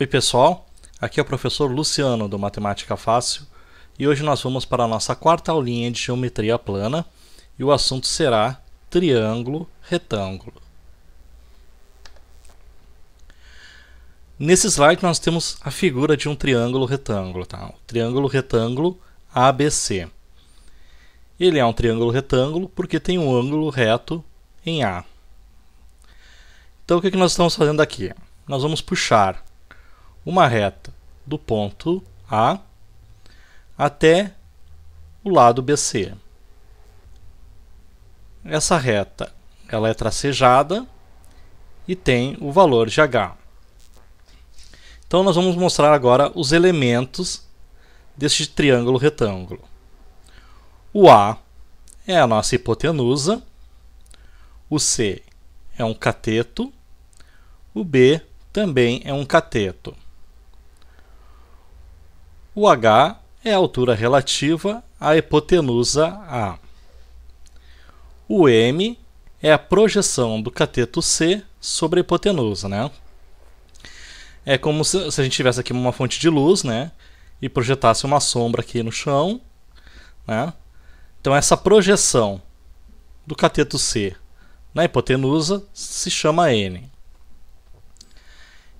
Oi pessoal, aqui é o professor Luciano do Matemática Fácil e hoje nós vamos para a nossa quarta aulinha de geometria plana e o assunto será triângulo retângulo. Nesse slide nós temos a figura de um triângulo retângulo, tá? o triângulo retângulo ABC. Ele é um triângulo retângulo porque tem um ângulo reto em A. Então o que, que nós estamos fazendo aqui? Nós vamos puxar uma reta do ponto A até o lado BC. Essa reta ela é tracejada e tem o valor de H. Então nós vamos mostrar agora os elementos deste triângulo retângulo. O A é a nossa hipotenusa, o C é um cateto, o B também é um cateto. O H é a altura relativa à hipotenusa A. O M é a projeção do cateto C sobre a hipotenusa, né? É como se, a gente tivesse aqui uma fonte de luz, né? E projetasse uma sombra aqui no chão, né? Então essa projeção do cateto C na hipotenusa se chama N.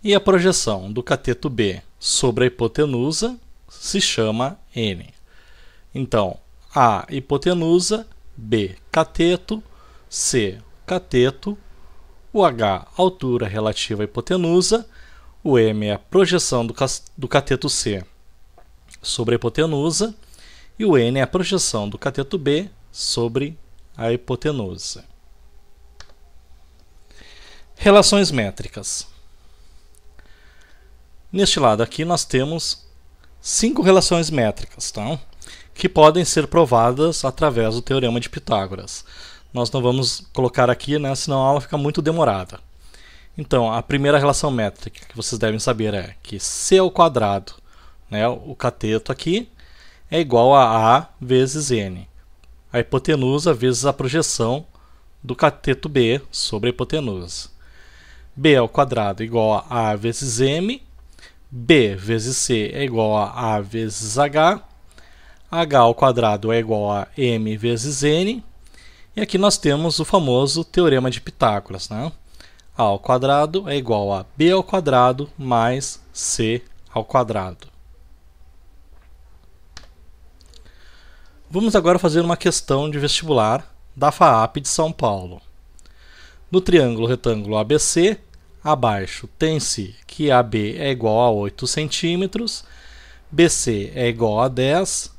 E a projeção do cateto B sobre a hipotenusa se chama N. Então, A hipotenusa, B cateto, C cateto, o H altura relativa à hipotenusa, o M é a projeção do, do cateto C sobre a hipotenusa e o N é a projeção do cateto B sobre a hipotenusa. Relações métricas. Neste lado aqui nós temos cinco relações métricas, tá? que podem ser provadas através do Teorema de Pitágoras. Nós não vamos colocar aqui, né, senão a aula fica muito demorada. Então, a primeira relação métrica que vocês devem saber é que C ao quadrado, né, o cateto aqui, é igual a A vezes N. A hipotenusa vezes a projeção do cateto B sobre a hipotenusa. B ao quadrado é igual a A vezes M b vezes c é igual a a vezes h, h ao quadrado é igual a m vezes n, e aqui nós temos o famoso teorema de Pitágoras. Né? a ao quadrado é igual a b ao quadrado mais c ao quadrado. Vamos agora fazer uma questão de vestibular da FAAP de São Paulo. No triângulo retângulo ABC, abaixo tem-se que AB é igual a 8 centímetros, BC é igual a 10,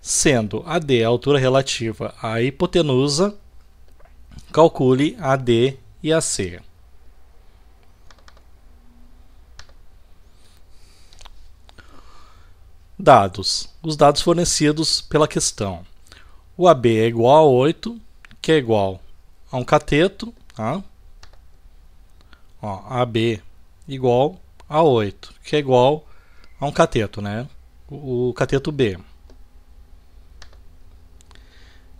sendo AD a altura relativa à hipotenusa, calcule AD e AC. Dados. Os dados fornecidos pela questão. O AB é igual a 8, que é igual a um cateto, tá? Ó, AB igual a 8, que é igual a um cateto, né? O, o cateto B.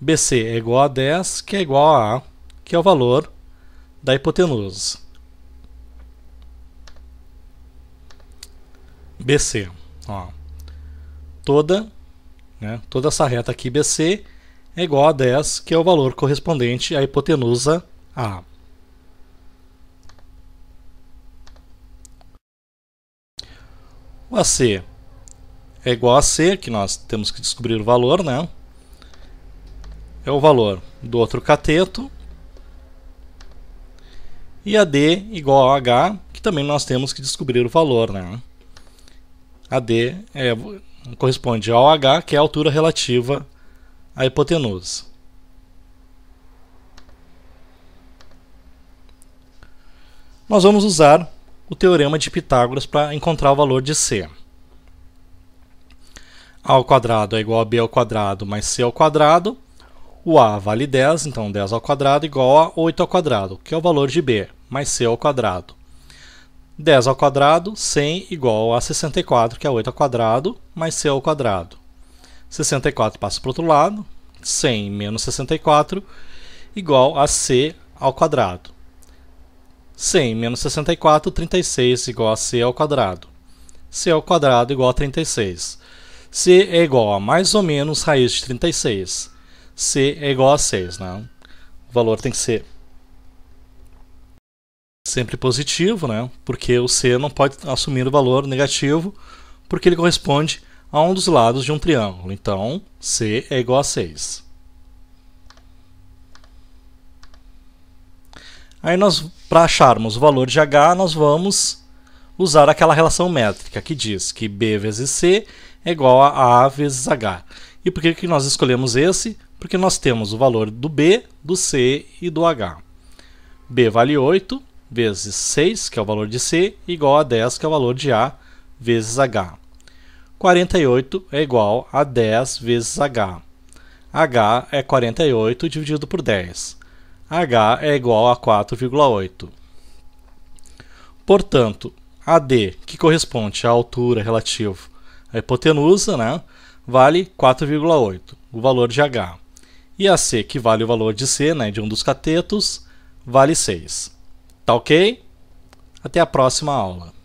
BC é igual a 10, que é igual a A, que é o valor da hipotenusa. BC, ó, toda, né, toda essa reta aqui BC é igual a 10, que é o valor correspondente à hipotenusa A. O AC é igual a C, que nós temos que descobrir o valor, né? É o valor do outro cateto. E AD igual a H, que também nós temos que descobrir o valor, né? AD é, corresponde ao H, que é a altura relativa à hipotenusa. Nós vamos usar o teorema de Pitágoras para encontrar o valor de C. A ao quadrado é igual a B ao quadrado mais C ao quadrado. O A vale 10, então 10 ao quadrado igual a 8 ao quadrado, que é o valor de B, mais C ao quadrado. 10 ao quadrado, 100 igual a 64, que é 8 ao quadrado, mais C ao quadrado. 64 passa para o outro lado, 100 menos 64 igual a C ao quadrado. 100 menos 64, 36 igual a c ao quadrado. c ao quadrado igual a 36. C é igual a mais ou menos raiz de 36. c é igual a 6, né? O valor tem que ser sempre positivo, né? Porque o c não pode assumir o valor negativo, porque ele corresponde a um dos lados de um triângulo. Então, c é igual a 6. Aí nós, para acharmos o valor de h, nós vamos usar aquela relação métrica que diz que b vezes c é igual a a vezes h. E por que, que nós escolhemos esse? Porque nós temos o valor do b, do c e do h. b vale 8 vezes 6, que é o valor de c, igual a 10, que é o valor de a, vezes h. 48 é igual a 10 vezes h. h é 48 dividido por 10 h é igual a 4,8. Portanto, AD, que corresponde à altura relativa à hipotenusa, né, vale 4,8, o valor de h. E AC, que vale o valor de C, né, de um dos catetos, vale 6. Tá ok? Até a próxima aula.